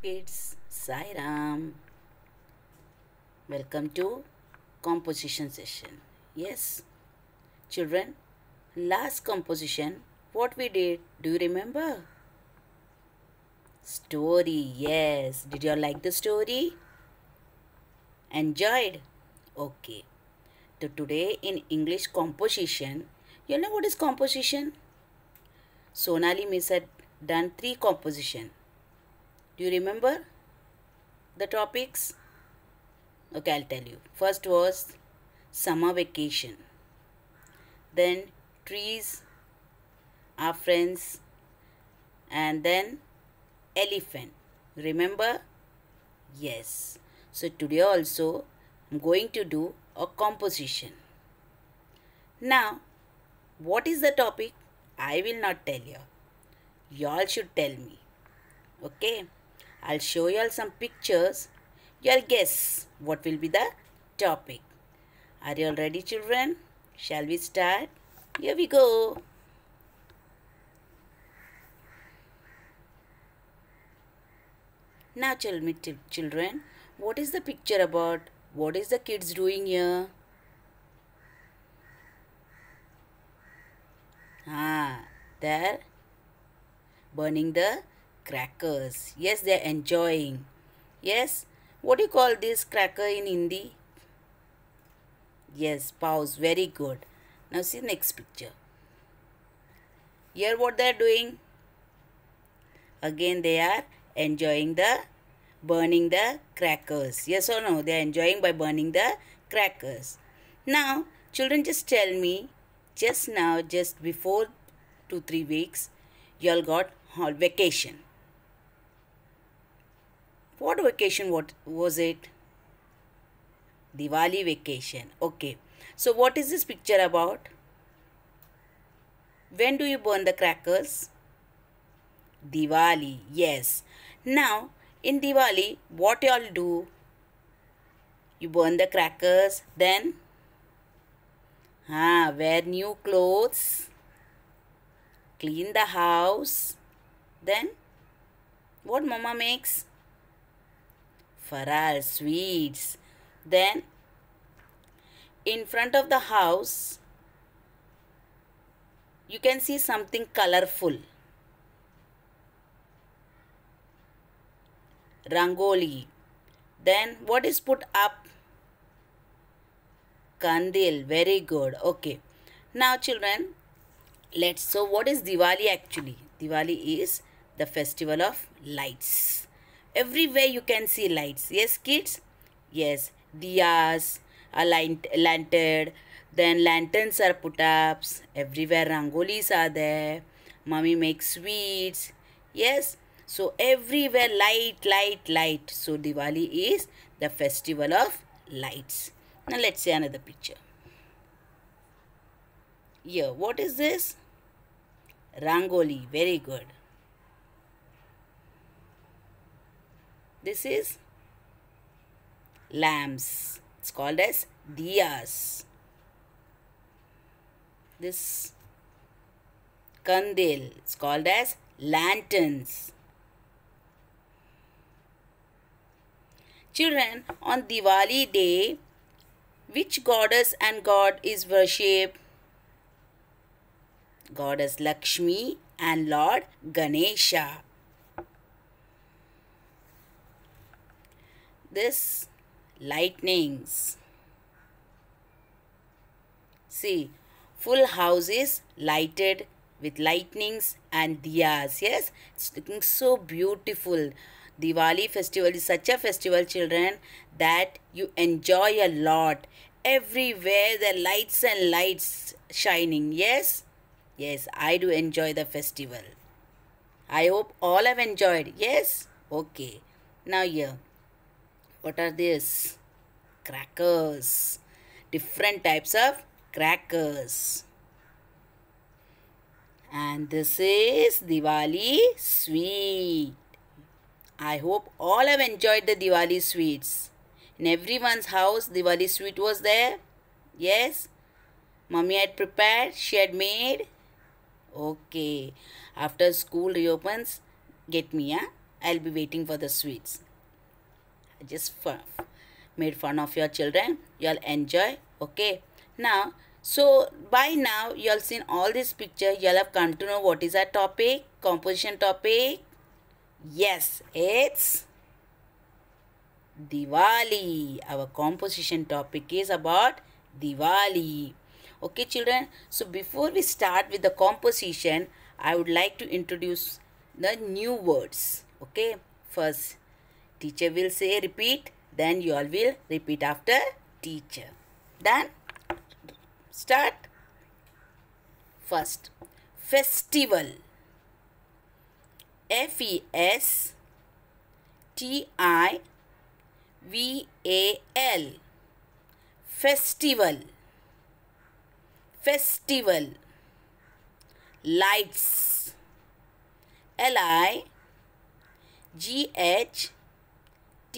It's Sai Ram. Welcome to composition session. Yes, children, last composition, what we did, do you remember? Story, yes. Did you all like the story? Enjoyed? Okay. So today in English composition, you know what is composition? Sonali Miss had done three composition. Do you remember the topics? Okay, I'll tell you. First was summer vacation. Then trees, our friends, and then elephant. Remember? Yes. So today also I'm going to do a composition. Now, what is the topic? I will not tell you. Y'all should tell me. Okay? I'll show you all some pictures. You'll guess what will be the topic. Are you all ready, children? Shall we start? Here we go. Now tell me, children, what is the picture about? What is the kids doing here? Ah, they're burning the crackers. Yes, they're enjoying. Yes, what do you call this cracker in Hindi? Yes, pause. Very good. Now see next picture. Here what they're doing? Again they are enjoying the burning the crackers. Yes or no? They are enjoying by burning the crackers. Now, children just tell me just now, just before two, three weeks, you all got vacation. What vacation what was it? Diwali vacation. Okay. So what is this picture about? When do you burn the crackers? Diwali. Yes. Now in Diwali, what you all do? You burn the crackers, then ah, wear new clothes, clean the house, then what mama makes? Faral sweets. Then in front of the house, you can see something colorful. Rangoli. Then what is put up? Kandil. Very good. Okay. Now, children, let's. So, what is Diwali actually? Diwali is the festival of lights. Everywhere you can see lights. Yes, kids? Yes. Diyas are lant- lanterned. Then lanterns are put up. Everywhere rangolis are there. Mummy makes sweets. Yes. So everywhere light, light, light. So Diwali is the festival of lights. Now let's see another picture. Here, what is this? Rangoli. Very good. This is lamps. It's called as diyas. This kandil. It's called as lanterns. Children, on Diwali day, which goddess and god is worshipped? Goddess Lakshmi and Lord Ganesha. This lightnings. See, full house is lighted with lightnings and diyas. Yes, it's looking so beautiful. Diwali festival is such a festival, children, that you enjoy a lot. Everywhere the lights and lights shining. Yes, yes, I do enjoy the festival. I hope all have enjoyed. Yes, okay. Now here, what are these? Crackers. Different types of crackers. And this is Diwali sweet. I hope all have enjoyed the Diwali sweets. In everyone's house, Diwali sweet was there. Yes. Mummy had prepared, she had made. Okay. After school reopens, get me, huh? I'll be waiting for the sweets. Just made fun of your children. You'll enjoy. Okay. Now, so by now you'll seen all this picture. You'll have come to know what is our topic, composition topic. Yes, it's Diwali. Our composition topic is about Diwali. Okay, children. So before we start with the composition, I would like to introduce the new words. Okay. First, teacher will say repeat. Then you all will repeat after teacher. Done? Start. First, festival. F E S T I V A L. Festival. Festival. Lights. L I G H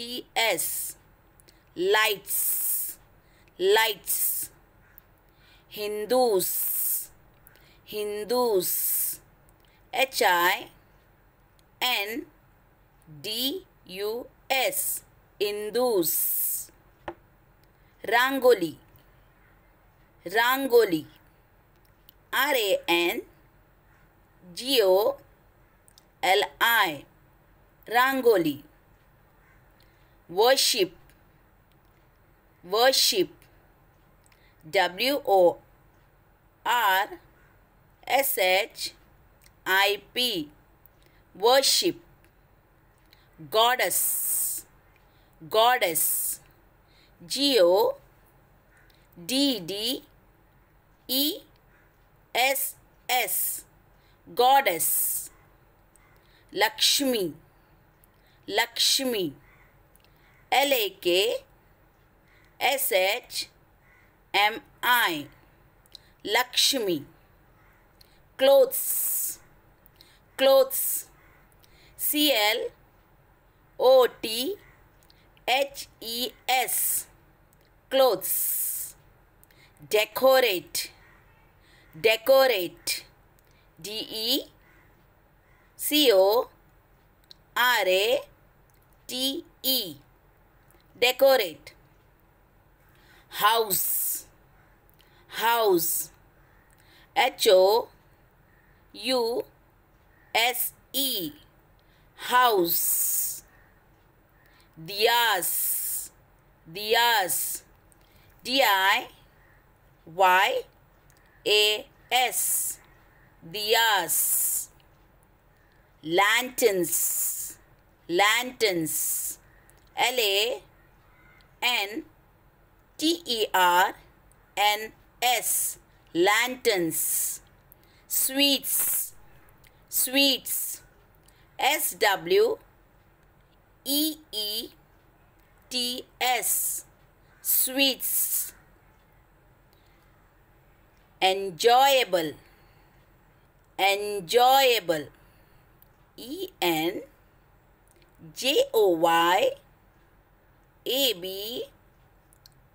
T S. Lights. Lights. Hindus. Hindus. H I N D U S. Hindus. Rangoli. Rangoli. R A N G O L I. Rangoli. Worship. Worship. W O R S H I P. Worship. Goddess. Goddess. G O D D E S S. Goddess. Lakshmi. Lakshmi. L A K S H M I. Lakshmi. Clothes. Clothes. C L O T H E S. Clothes. Decorate. Decorate. D E C O R A T E. Decorate. House. House. H O U S E. House. Diyas. Diyas. D I Y A S. Diyas. Lanterns. Lanterns. L A N T E R N S. Lanterns. Sweets. Sweets. S W E E T S. Sweets. Enjoyable. Enjoyable. E N J O Y A B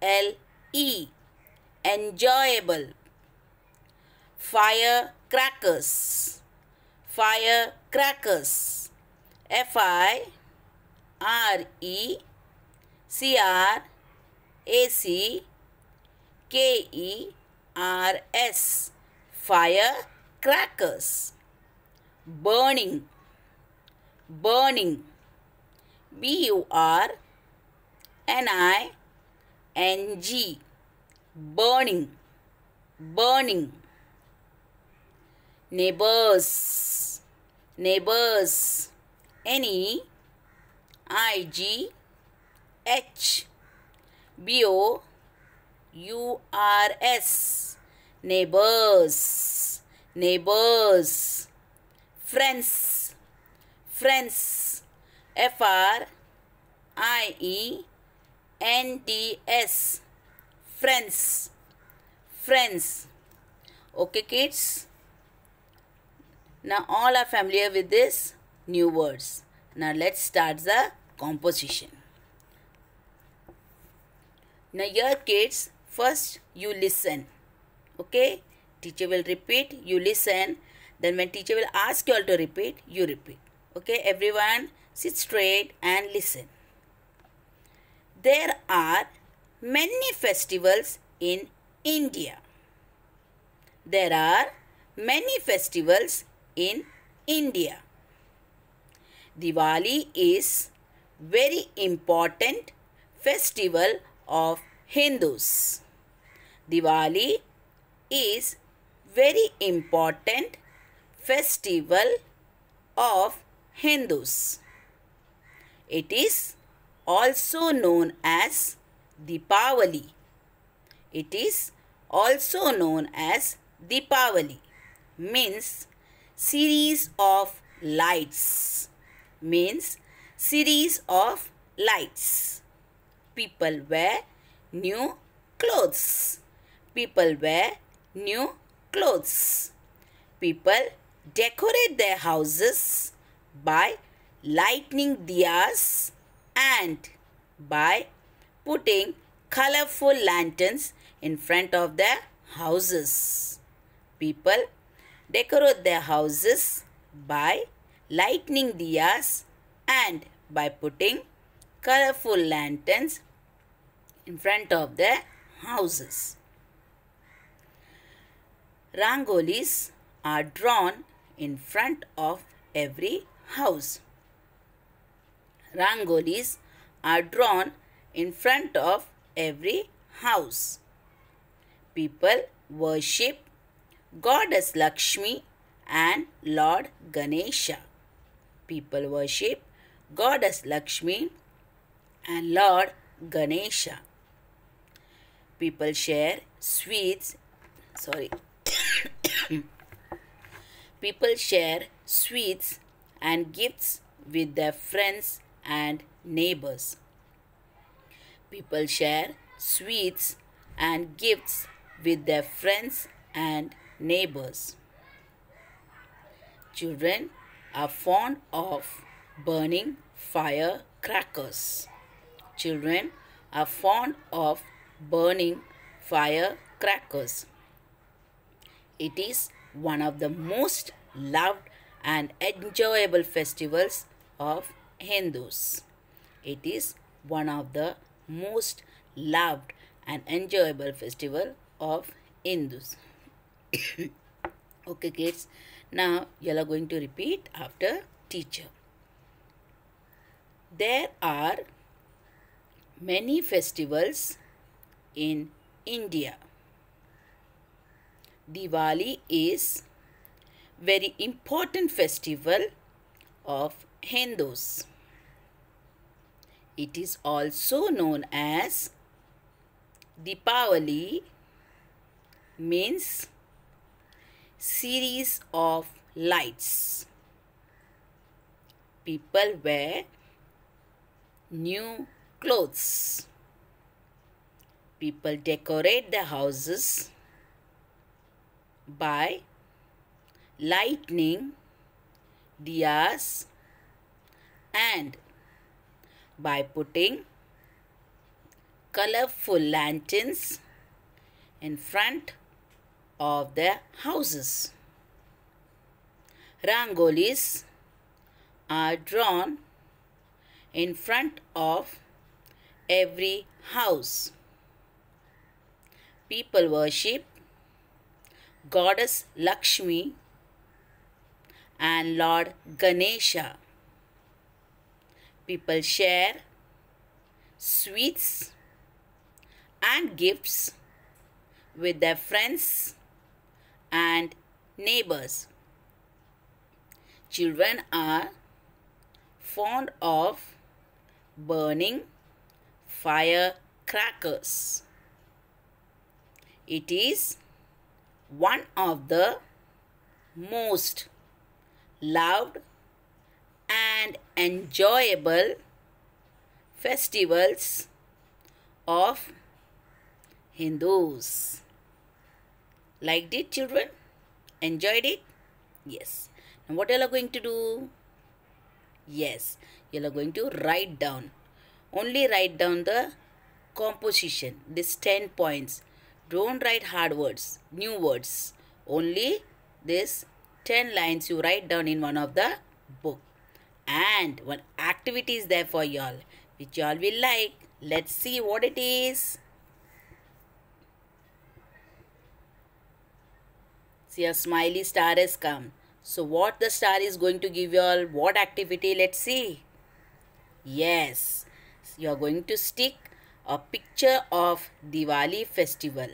L E. Enjoyable. Firecrackers. Firecrackers. F I R E C R A C K E R S. Firecrackers. Burning. Burning. B U R N I N G. Burning. Burning. Neighbors. Neighbors. N E I G H B O U R S. Neighbors. Neighbors. Friends. Friends. F R I E N D S. Friends. Friends. Okay, kids? Now, all are familiar with this new words. Now, let's start the composition. Now, here, kids, first you listen. Okay? Teacher will repeat, you listen. Then, when teacher will ask you all to repeat, you repeat. Okay, everyone? Sit straight and listen. There are many festivals in India. There are many festivals in India. Diwali is very important festival of Hindus. Diwali is very important festival of Hindus. It is also known as Deepavali. It is also known as Deepavali means series of lights means series of lights. People wear new clothes. People wear new clothes. People decorate their houses by lighting diyas and by putting colorful lanterns in front of their houses. People decorate their houses by lighting diyas and by putting colorful lanterns in front of their houses. Rangolis are drawn in front of every house. Rangolis are drawn in front of every house. People worship Goddess Lakshmi and Lord Ganesha. People worship Goddess Lakshmi and Lord Ganesha. People share sweets. Sorry. People share sweets and gifts with their friends and neighbors. People share sweets and gifts with their friends and neighbors. Children are fond of burning firecrackers. Children are fond of burning firecrackers. It is one of the most loved and enjoyable festivals of Hindus. It is one of the most loved and enjoyable festival of Hindus. okay kids, now you are going to repeat after teacher. There are many festivals in India. Diwali is very important festival of Hindus. It is also known as Deepavali means series of lights. People wear new clothes. People decorate their houses by lightning diyas and by putting colorful lanterns in front of their houses. Rangolis are drawn in front of every house. People worship Goddess Lakshmi and Lord Ganesha. People share sweets and gifts with their friends and neighbors. Children are fond of burning firecrackers. It is one of the most loved and enjoyable festivals of Hindus. Liked it, children? Enjoyed it? Yes. Now, what you are going to do? Yes, you are going to write down. Only write down the composition, this 10 points. Don't write hard words, new words. Only this 10 lines you write down in one of the book and one activity is there for y'all which y'all will like. Let's see what it is. See a smiley star has come. So what the star is going to give y'all? What activity? Let's see. Yes, you are going to stick a picture of Diwali festival.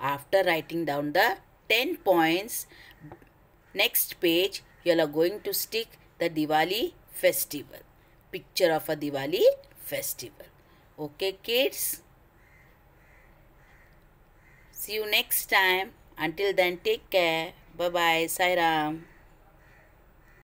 After writing down the 10 points, next page you all are going to stick the Diwali festival. Picture of a Diwali festival. Okay kids? See you next time. Until then take care. Bye bye. Sai Ram.